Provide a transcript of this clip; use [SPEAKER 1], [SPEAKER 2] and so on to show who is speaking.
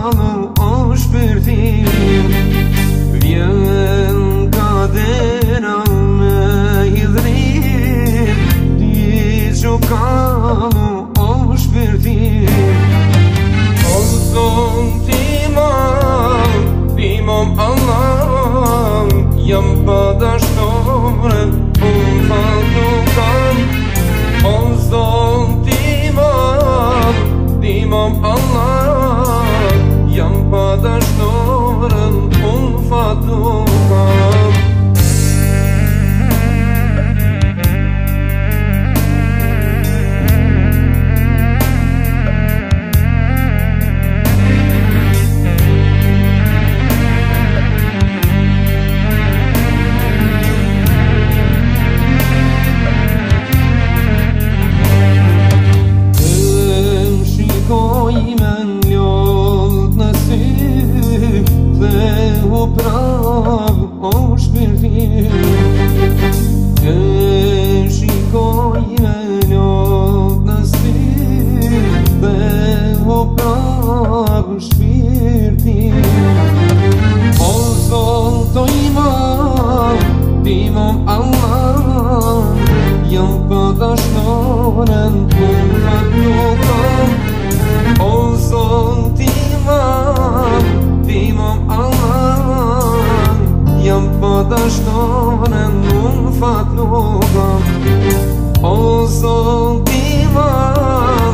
[SPEAKER 1] follow Allarën Jën për të shtonën Unë fat nukëm Onë sol t'i vat Timon allarën